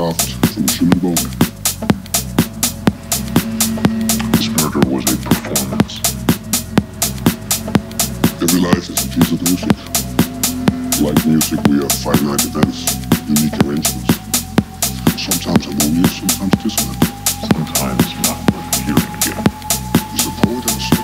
cops from. This murder was a performance. Every life is a piece of music. Like music, we are finite events, unique arrangements. Sometimes harmonious, sometimes dissonant. Sometimes not worth hearing again. He's a poet and a